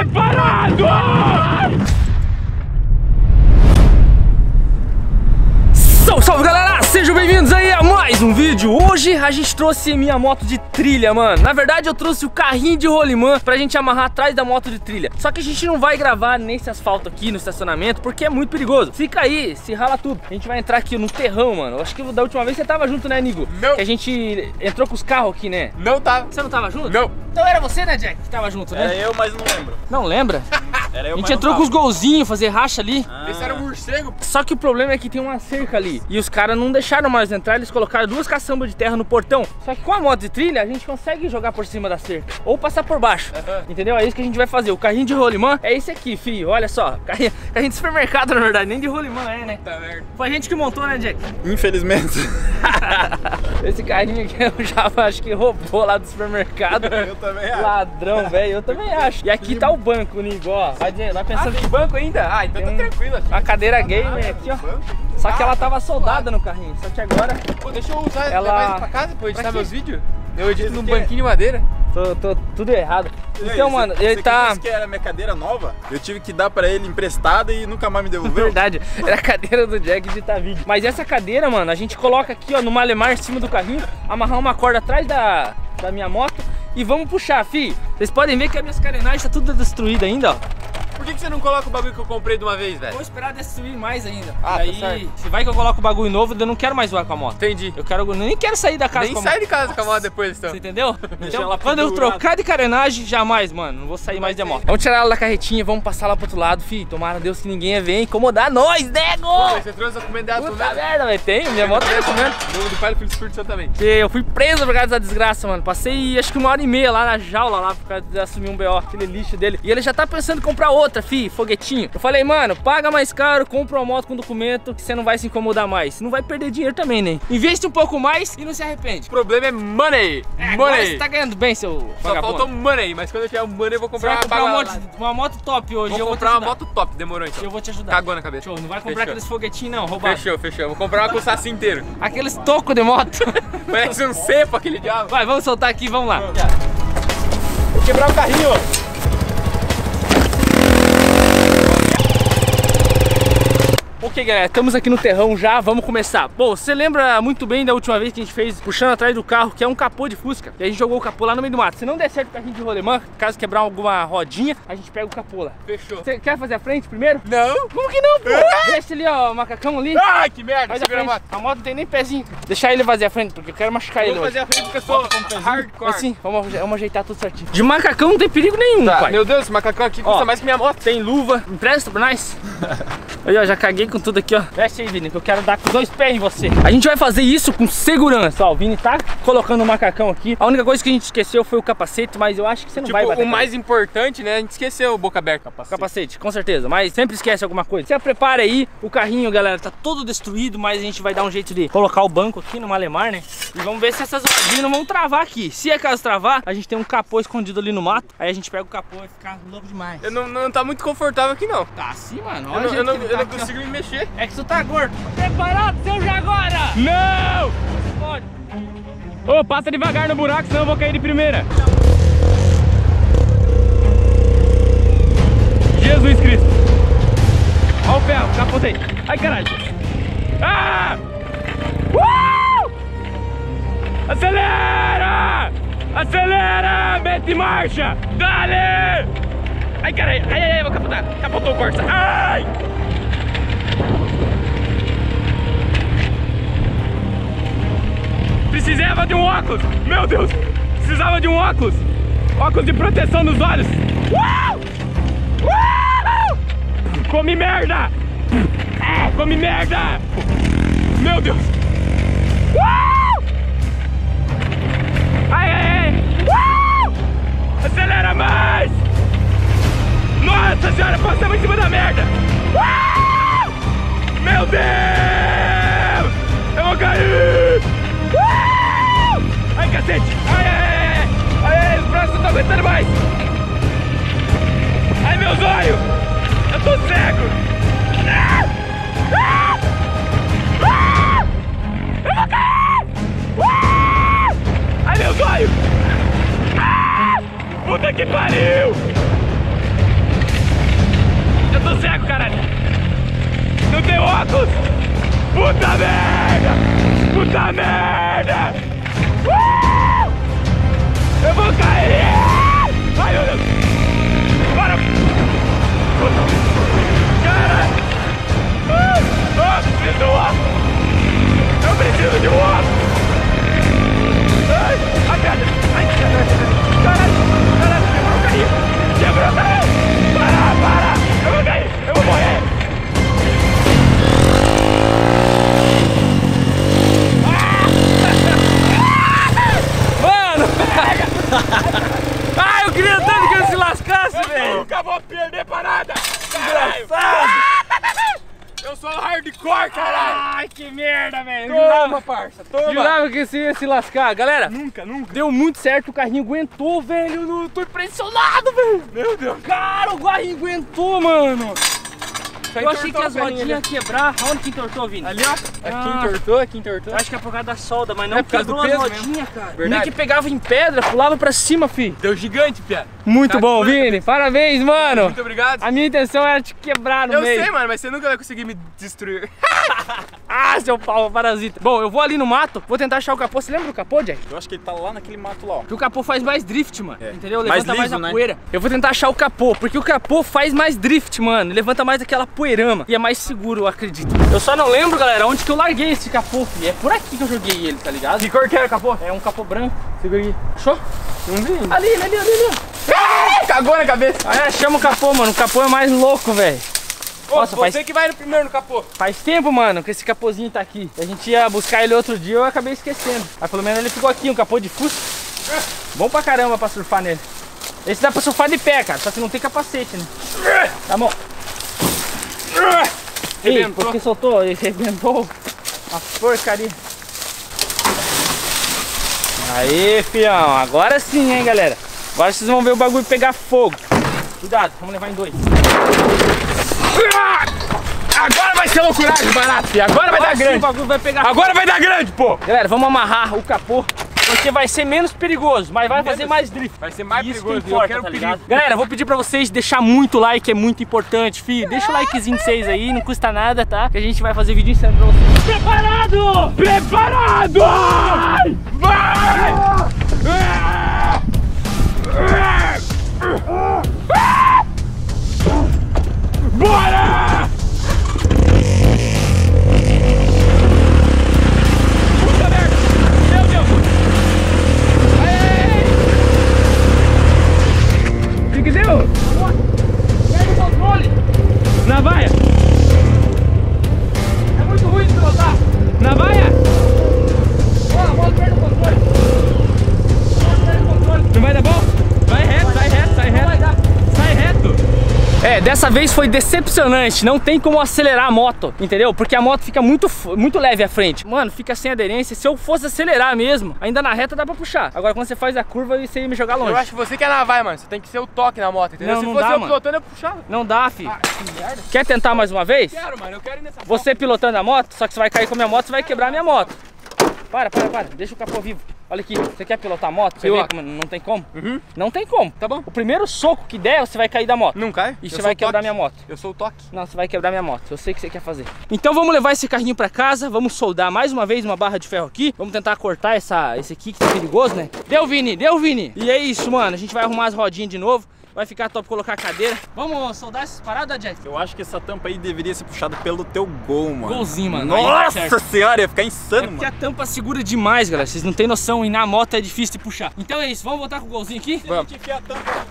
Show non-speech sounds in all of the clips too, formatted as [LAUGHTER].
Preparado! Salve, salve galera! Sejam bem-vindos aí mais um vídeo. Hoje a gente trouxe minha moto de trilha, mano. Na verdade eu trouxe o carrinho de rolimã pra gente amarrar atrás da moto de trilha. Só que a gente não vai gravar nesse asfalto aqui no estacionamento porque é muito perigoso. Fica aí, se rala tudo. A gente vai entrar aqui no terrão, mano. Eu acho que da última vez você tava junto, né, Nigo? Não. Que a gente entrou com os carros aqui, né? Não tá. Você não tava junto? Não. Então era você, né, Jack? Que tava junto, né? Era eu, mas não lembro. Não lembra? [LAUGHS] Era eu, A gente entrou com os golzinhos, fazer racha ali. Esse era um morcego. Só que o problema é que tem uma cerca ali. E os caras não deixaram mais entrar, eles colocaram duas caçambas de terra no portão. Só que com a moto de trilha, a gente consegue jogar por cima da cerca. Ou passar por baixo. Entendeu? É isso que a gente vai fazer. O carrinho de rolimã é esse aqui, filho. Olha só. Carrinho, carrinho de supermercado, na verdade. Nem de rolimã é, né? Tá merda. Foi a gente que montou, né, Jack? Infelizmente. [LAUGHS] Esse carrinho aqui eu já acho que roubou lá do supermercado. [LAUGHS] eu também acho. Ladrão, velho. Eu também acho. E aqui tá o banco, Nigo, ó. Vai, dizer, vai Ah, pensando tem banco ainda? Ah, então tá tranquilo. aqui. a cadeira gamer aqui, ó. Só que ela tava soldada no carrinho. Só que agora Pô, deixa eu usar, Ela- levar isso pra casa pra editar Pra meus vídeos. Eu edito num é- banquinho de madeira. tô, tô tudo errado. Então, você- mano, você ele que tá. disse que era minha cadeira nova, eu tive que dar pra ele emprestada e nunca mais me [LAUGHS] devolveu. Verdade, era a cadeira do Jack de vídeo. Mas essa cadeira, mano, a gente coloca aqui, ó, no malemar em cima do carrinho, amarrar uma corda atrás da, da minha moto e vamos puxar, fi. Vocês podem ver que as minhas carenagens tá tudo destruída ainda, ó. Por que, que você não coloca o bagulho que eu comprei de uma vez, velho? Vou esperar destruir mais ainda. Ah, tá Aí, certo. se vai que eu coloco o bagulho novo, eu não quero mais voar com a moto. Entendi. Eu quero, eu nem quero sair da casa Nem com a sai moto. de casa com a moto depois, então. Você entendeu? [LAUGHS] Então, ela quando eu trocar de carenagem, jamais, mano. Não vou sair mais de moto. Vamos tirar ela da carretinha, vamos passar lá pro outro lado, fi. Tomara a Deus que ninguém venha incomodar nós, nego! Pô, você trouxe documento de Puta documento? merda, velho. Tem, minha moto tem documento. Do, do pai do Filho do Espírito Santo também. Que eu fui preso por causa dessa desgraça, mano. Passei acho que uma hora e meia lá na jaula lá por causa de assumir um BO, aquele lixo dele. E ele já tá pensando em comprar outra, fi, foguetinho. Eu falei, mano, paga mais caro, compra uma moto com documento, que você não vai se incomodar mais. Não vai perder dinheiro também, né? Investe um pouco mais e não se arrepende. O problema é money. É, money. você tá ganhando bem, seu Só vagabundo. faltou money, mas quando eu tiver o money eu vou comprar, vai comprar uma moto, uma moto top hoje. Vou comprar vou uma moto top, demorou então. Eu vou te ajudar. Cagou na cabeça. Show, não vai comprar Fechou. aqueles foguetinhos não, roubado. Fechou, fechou. Vou comprar uma com o saci inteiro. [LAUGHS] Aqueles tocos de moto. [LAUGHS] Parece um cepo aquele diabo. Vai, vamos soltar aqui, vamos lá. Vou quebrar o carrinho, Ok, galera, estamos aqui no terrão já, vamos começar. Bom, você lembra muito bem da última vez que a gente fez puxando atrás do carro, que é um capô de Fusca. E a gente jogou o capô lá no meio do mato. Se não der certo o carrinho de rolemã, caso quebrar alguma rodinha, a gente pega o capô lá. Fechou. Você quer fazer a frente primeiro? Não. Como que não, pô? Deixa ali, ó, o macacão ali. Ai, que merda. Faz a Segura a frente. moto. A moto não tem nem pezinho. Deixar ele fazer a frente, porque eu quero machucar ele hoje. fazer a frente porque eu sou hardcore. Assim, vamos, vamos ajeitar tudo certinho. De macacão não tem perigo nenhum, Tá, pai. meu Deus, esse macacão aqui custa Ó. mais que minha moto. Tem luva, empresta pra nós. [LAUGHS] Ó, já caguei com tudo aqui, ó. Veste aí, Vini, que eu quero dar com dois pés em você. A gente vai fazer isso com segurança, ó. O Vini tá colocando o macacão aqui. A única coisa que a gente esqueceu foi o capacete, mas eu acho que você não Tipo, vai bater o mais importante, né? A gente esqueceu o boca aberta. o capacete, com certeza. Mas sempre esquece alguma coisa. Você prepara aí. O carrinho, galera, tá todo destruído, mas a gente vai dar um jeito de colocar o banco aqui no Malemar, né? E vamos ver se essas rodinhas não vão travar aqui. Se é caso travar, a gente tem um capô escondido ali no mato. Aí a gente pega o capô e fica louco demais. Eu não, não tá muito confortável aqui, não. Tá assim, mano. Eu Olha não, eu não, que ele eu tá não consigo me mexer. É que tu tá gordo. Preparado, seu Jaguara? Não! Pode. Ô, passa devagar no buraco, senão eu vou cair de primeira. Jesus Cristo. Ó o ferro, capotei. Ai, caralho. Ah! Uh! Acelera! Acelera! Mete marcha! Dale! Ai, caralho. Ai, ai, ai, vou capotar. Capotou o Corsa. Ai! Precisava de um óculos! Meu Deus! Precisava de um óculos! Óculos de proteção nos olhos! Uau! Uau! Come merda! É, come merda! Meu Deus! Uau! Ai, ai, ai! Uau! Acelera mais! Nossa senhora, passamos em cima da merda! Uau! Meu Deus! Eu vou cair! Óculos. Puta merda. Puta merda. Uh! Eu vou cair. Ai, meu Deus. Para. Ah, ah, preciso de um óculos. Eu preciso de um merda. Ai, hardcore, caralho. Ai, que merda, velho! Toma, parça. Toma. Jurava que esse ia se lascar. Galera, Nunca, nunca. deu muito certo, o carrinho aguentou, velho. Eu tô impressionado, velho! Meu Deus. Cara, o carrinho aguentou, mano! Só Eu achei que as rodinhas ia quebrar. Aonde que entortou, Vini? Ali, ó. Aqui Ah. entortou, aqui entortou. Eu acho que é por causa da solda, mas não É por causa do peso mesmo. rodinhas, cara. Verdade. Nem que pegava em pedra, pulava pra cima, fi. Deu gigante, Pia. Muito Tá bom. Vini. Parabéns, mano. Muito obrigado. A minha intenção era te quebrar no Eu meio. sei, mano, mas você nunca vai conseguir me destruir. [LAUGHS] Ah, seu pau parasita. Bom, eu vou ali no mato, vou tentar achar o capô. Você lembra do capô, Jack? Eu acho que ele tá lá naquele mato lá, ó. Que o capô faz mais drift, mano. É. Entendeu? Mais Levanta mais, liso, a né? poeira. Eu vou tentar achar o capô, porque o capô faz mais drift, mano. Levanta mais aquela poeirama. E é mais seguro, eu acredito. Eu só não lembro, galera, onde que eu larguei esse capô, fi. É por aqui que eu joguei ele, tá ligado? Que cor que era o capô? É um capô branco. Segura aí. Achou? Não vi. Ali, ali, ali, ali. Ah, Cagou na cabeça. Ah, é, chama o capô, mano. O capô é mais louco, velho. Nossa, você faz- que vai no primeiro no capô. Faz tempo, mano, que esse capôzinho tá aqui. A gente ia buscar ele outro dia, eu acabei esquecendo. Mas pelo menos ele ficou aqui, um capô de fusca. Bom pra caramba pra surfar nele. Esse dá pra surfar de pé, cara, só que não tem capacete, né? Tá bom. Ei, Arrebentou. por que soltou? Ele arrebentou a porcaria. Aí, fião, agora sim, hein, galera. Agora vocês vão ver o bagulho pegar fogo. Cuidado, vamos levar em dois. Agora vai ser loucuragem, barato, filho. Agora vai Agora dar sim o grande. bagulho vai pegar fogo. Agora vai dar grande, pô. Galera, vamos amarrar o capô, porque vai ser menos perigoso, mas vai fazer Menos. mais drift. Vai ser mais Isso perigoso. que importa, eu quero tá perigo. ligado? Galera, vou pedir pra vocês deixar muito like, é muito importante, filho. Deixa o likezinho de vocês aí, não custa nada, tá? Que a gente vai fazer vídeo ensinando pra vocês. Preparado! Preparado! Vai! Vez foi decepcionante. Não tem como acelerar a moto, entendeu? Porque a moto fica muito, muito leve à frente. Mano, fica sem aderência. Se eu fosse acelerar mesmo, ainda na reta dá pra puxar. Agora, quando você faz a curva, você ia me jogar longe. Eu acho que você que é na vai, mano. Você tem que ser o toque na moto, entendeu? Não, Se não fosse dá, eu mano. pilotando, eu puxava. Não dá, fi. Ah, que. Quer tentar mais uma vez? Quero, mano. Eu quero ir nessa Você pilotando a moto, só que você vai cair com a minha moto, você vai quebrar a minha moto. Para, para, para. Deixa o capô vivo. Olha aqui, você quer pilotar a moto? Você vê como não tem como? Uhum. Não tem como. Tá bom. O primeiro soco que der, você vai cair da moto. Não cai? E Eu você vai quebrar toque. minha moto. Eu sou o toque. Não, você vai quebrar minha moto. Eu sei o que você quer fazer. Então vamos levar esse carrinho pra casa, vamos soldar mais uma vez uma barra de ferro aqui. Vamos tentar cortar essa, esse aqui que tá perigoso, né? Deu, Vini, deu, Vini. E é isso, mano. A gente vai arrumar as rodinhas de novo. Vai ficar top colocar a cadeira. Vamos soldar essas paradas, Jack? Eu acho que essa tampa aí deveria ser puxada pelo teu gol, mano. Golzinho, mano. Aí Nossa certo. senhora, ia ficar É insano, porque a mano. tampa segura demais, galera. Vocês não tem noção. E na moto é difícil de puxar. Então é isso. Vamos voltar com o golzinho aqui? Vamos.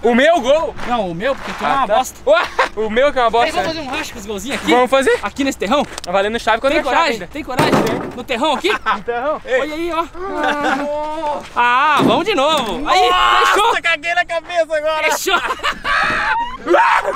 O meu gol? Não, o meu, porque tu é Ah, uma tá. bosta. Ué, o meu que é uma Aí, bosta. vamos fazer um racha com os golzinhos aqui? Vamos fazer? Aqui nesse terrão? Tá valendo chave contra Tem coragem? Tem coragem? No terrão aqui? [LAUGHS] Então, ei. Olha aí, ó. [LAUGHS] Ah, vamos de novo. Aí, fechou. Nossa, caguei na cabeça agora. Fechou.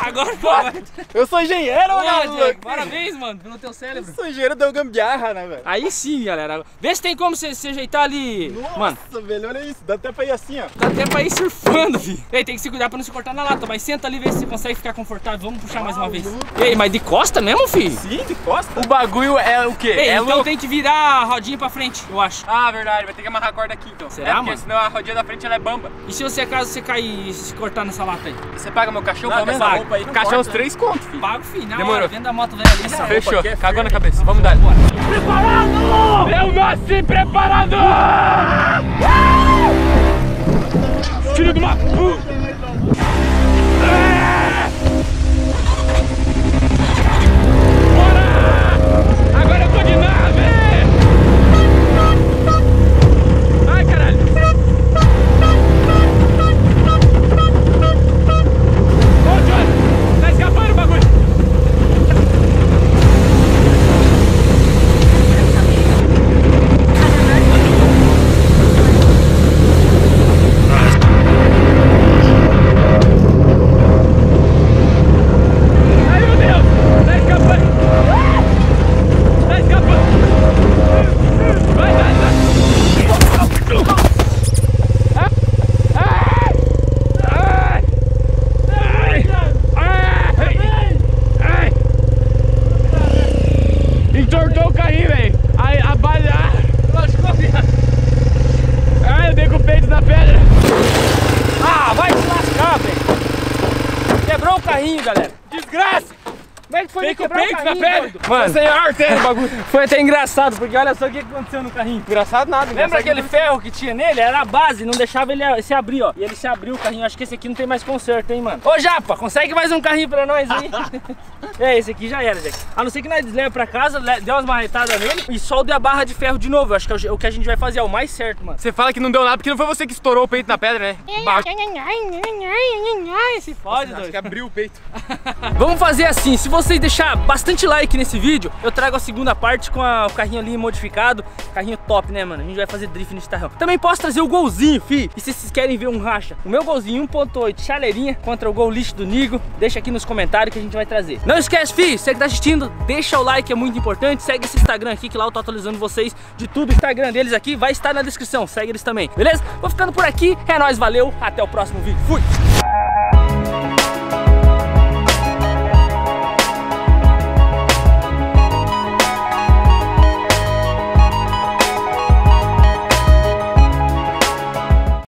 Agora foi. Eu sou engenheiro, mano. Diego. Parabéns, mano, pelo teu cérebro. Sou engenheiro da gambiarra, né, velho? Aí sim, galera. Vê se tem como você se ajeitar ali. Mano, Nossa, velho, olha isso. Dá até pra ir assim, ó. dá até pra ir surfando, filho. Ei, tem que se cuidar pra não se cortar na lata. Mas senta ali e vê se você consegue ficar confortável. Vamos puxar mais uma vez. E aí, mas de costa mesmo, filho? Sim, de costa. O bagulho é o quê? Ei, é então louco. tem que virar a rodinha pra frente, eu acho. Ah, verdade. Vai ter que amarrar a corda aqui, então. Será, é porque mano? senão a rodinha da frente ela é bamba. E se você, caso você cair e se cortar nessa lata aí? Você paga meu cachorro, Não, pelo menos? essa roupa aí não é uns. 3 contos, filho. Pago, filho. Na Demorou. vendo a moto velha ali, só. Fechou, é cagou na cabeça. Vamos dar. Preparado! Eu nasci preparado! Filho de uma puta! Desgraça! Foi o o peito na carrinho, pedra! doido? Mano, sem é, bagulho! Foi até engraçado, porque olha só o que aconteceu no carrinho. Engraçado nada. Lembra engraçado aquele ferro que tinha nele? Era a base, não deixava ele se abrir, ó. E ele se abriu o carrinho. Acho que esse aqui não tem mais conserto, hein, mano. Ô, Japa, consegue mais um carrinho pra nós aí? [LAUGHS] é, esse aqui já era, Jack. A não ser que nós leve pra casa, dê umas marretadas nele e solde a barra de ferro de novo. Eu acho que é o- o que a gente vai fazer é o mais certo, mano. Você fala que não deu nada porque não foi você que estourou o peito na pedra, né? Ba- [LAUGHS] Se fode, Acho que abriu o peito. [LAUGHS] Vamos fazer assim, se vocês deixar bastante like nesse vídeo, eu trago a segunda parte com a- o carrinho ali modificado, carrinho top, né, mano? A gente vai fazer drift nesse carrão. Também posso trazer o golzinho, fi. E se vocês querem ver um racha, o meu golzinho 1.8 chaleirinha contra o gol lixo do Nigo, deixa aqui nos comentários que a gente vai trazer. Não esquece, fi, você que tá assistindo, deixa o like, é muito importante. Segue esse Instagram aqui, que lá eu tô atualizando vocês de tudo. O Instagram deles aqui vai estar na descrição, segue eles também, beleza? Vou ficando por aqui, é nóis, valeu, até o próximo vídeo. Fui!